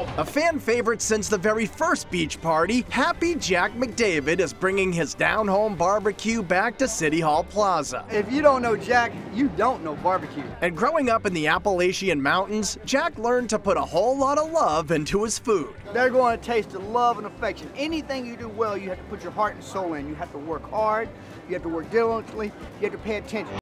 world. A fan favorite since the very first beach party, Happy Jack McDavid is bringing his down home barbecue back to City Hall Plaza. If you don't know Jack, you don't know barbecue. And growing up in the Appalachian Mountains, Jack learned to put a whole lot of love into his food. They're going to taste the love and affection. Anything you do well, you have to put your heart and soul in. You have to work hard, you have to work diligently, you have to pay attention.